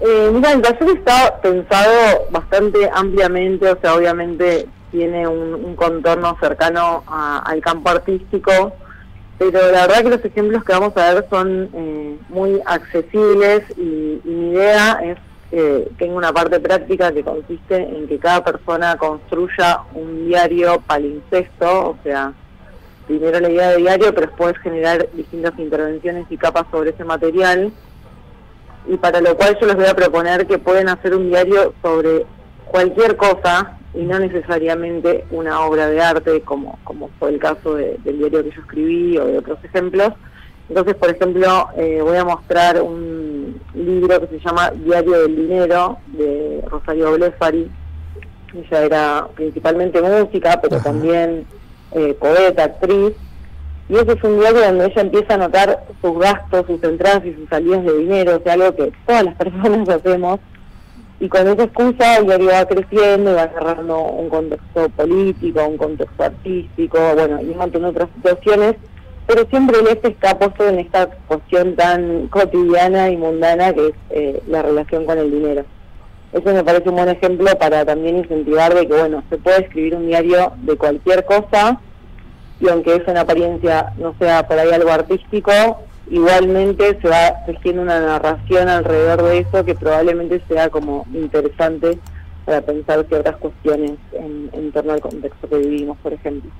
Eh, mira, el taller está pensado bastante ampliamente, o sea, obviamente tiene un, contorno cercano al campo artístico, pero la verdad que los ejemplos que vamos a ver son eh, muy accesibles y, mi idea es que tenga una parte práctica que consiste en que cada persona construya un diario palincesto, o sea, primero la idea de diario, pero después generar distintas intervenciones y capas sobre ese material y para lo cual yo les voy a proponer que pueden hacer un diario sobre cualquier cosa y no necesariamente una obra de arte como, como fue el caso del diario que yo escribí o de otros ejemplos. Entonces, por ejemplo, eh, voy a mostrar un libro que se llama Diario del Dinero de Rosario Blefari. Ella era principalmente música, pero también eh, poeta, actriz. Y ese es un diario donde ella empieza a notar sus gastos, sus entradas y sus salidas de dinero, o sea, algo que todas las personas hacemos. Y con esa excusa el diario va creciendo va agarrando un contexto político, un contexto artístico, bueno, y un montón de otras situaciones, pero siempre el eje está puesto en esta cuestión tan cotidiana y mundana que es eh, la relación con el dinero. Eso me parece un buen ejemplo para también incentivar de que, bueno, se puede escribir un diario de cualquier cosa, y aunque eso en apariencia no sea por ahí algo artístico, igualmente se va tejiendo una narración alrededor de eso que probablemente sea como interesante para pensar ciertas cuestiones en, en torno al contexto que vivimos, por ejemplo.